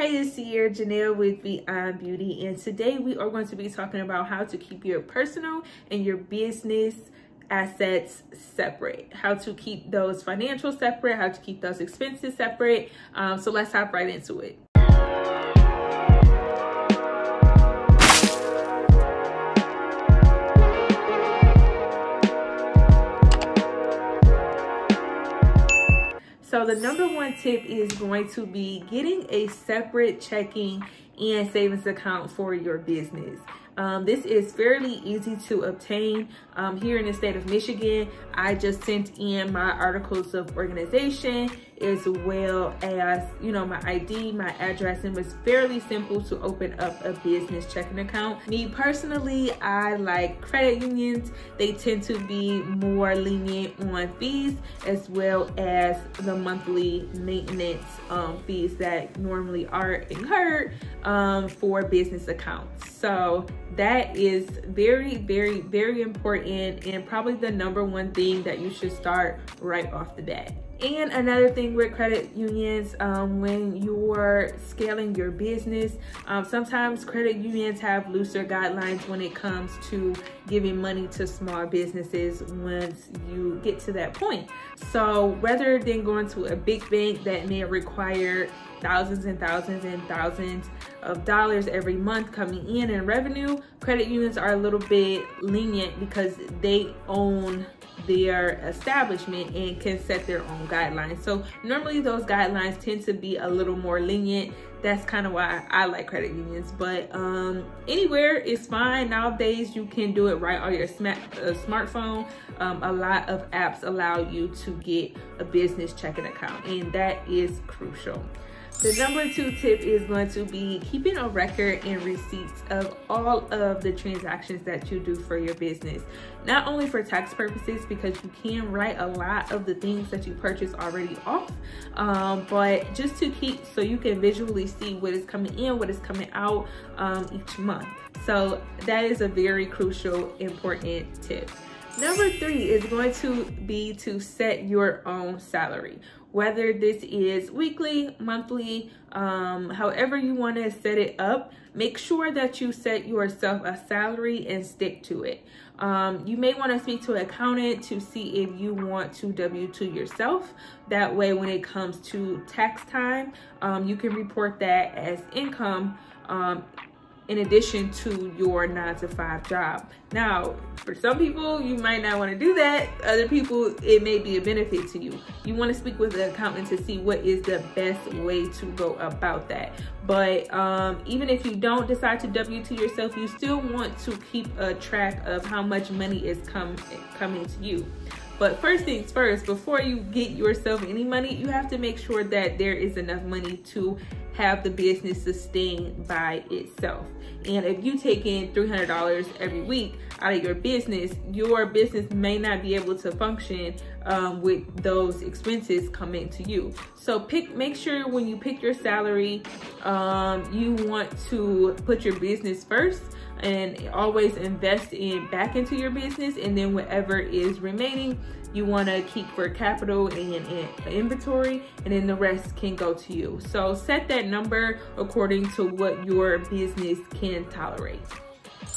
Hey, it's Ciarra Janelle with Beyond Beauty, and today we are going to be talking about how to keep your personal and your business assets separate, how to keep those financial separate, how to keep those expenses separate. Um, so let's hop right into it. The number one tip is going to be getting a separate checking and savings account for your business. Um, this is fairly easy to obtain um, here in the state of Michigan. I just sent in my articles of organization as well as, you know, my ID, my address, and was fairly simple to open up a business checking account. Me personally, I like credit unions. They tend to be more lenient on fees as well as the monthly maintenance um, fees that normally are incurred um, for business accounts. So that is very, very, very important and probably the number one thing that you should start right off the bat. And another thing with credit unions, um, when you're scaling your business, um, sometimes credit unions have looser guidelines when it comes to giving money to small businesses once you get to that point. So rather than going to a big bank that may require thousands and thousands and thousands of dollars every month coming in in revenue, credit unions are a little bit lenient because they own their establishment and can set their own guidelines. So normally those guidelines tend to be a little more lenient. That's kind of why I like credit unions. But um, anywhere is fine. Nowadays you can do it right on your smart, uh, smartphone. Um, a lot of apps allow you to get a business checking account and that is crucial. The number two tip is going to be keeping a record and receipts of all of the transactions that you do for your business. Not only for tax purposes, because you can write a lot of the things that you purchase already off, um, but just to keep so you can visually see what is coming in, what is coming out um, each month. So that is a very crucial, important tip. Number three is going to be to set your own salary whether this is weekly, monthly, um, however you want to set it up, make sure that you set yourself a salary and stick to it. Um, you may want to speak to an accountant to see if you want to W-2 yourself. That way, when it comes to tax time, um, you can report that as income um, in addition to your nine to five job. Now, for some people, you might not want to do that. Other people, it may be a benefit to you. You want to speak with the accountant to see what is the best way to go about that. But um, even if you don't decide to W-2 yourself, you still want to keep a track of how much money is come, coming to you. But first things first, before you get yourself any money, you have to make sure that there is enough money to have the business sustain by itself. And if you take in $300 every week out of your business, your business may not be able to function um, with those expenses coming to you. So pick, make sure when you pick your salary, um, you want to put your business first and always invest in back into your business and then whatever is remaining you want to keep for capital and, and, inventory and then the rest can go to you so set that number according to what your business can tolerate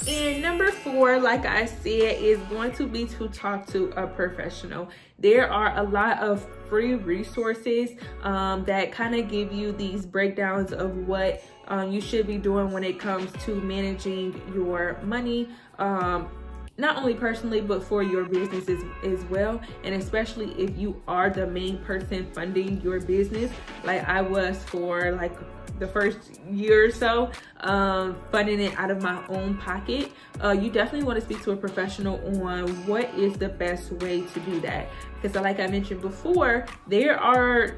and number four, like I said, is going to be to talk to a professional. There are a lot of free resources um, that kind of give you these breakdowns of what um, you should be doing when it comes to managing your money. Um, not only personally but for your business as, as well. And especially if you are the main person funding your business like i was for like the first year or so um, funding it out of my own pocket uh, you definitely want to speak to a professional on what is the best way to do that. Because like i mentioned before there are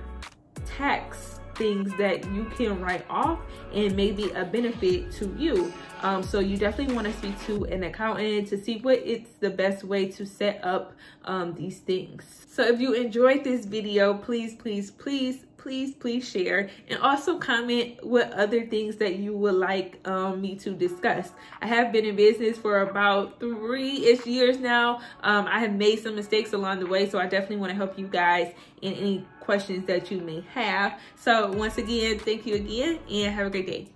tax things that you can write off and maybe a benefit to you. Um, so you definitely want to speak to an accountant to see what it's the best way to set up um, these things. So if you enjoyed this video, please, please, please, please, please share. And also comment what other things that you would like um, me to discuss. I have been in business for about three-ish years now. Um, I have made some mistakes along the way, so I definitely want to help you guys in any questions that you may have. So once again, thank you again and have a great day.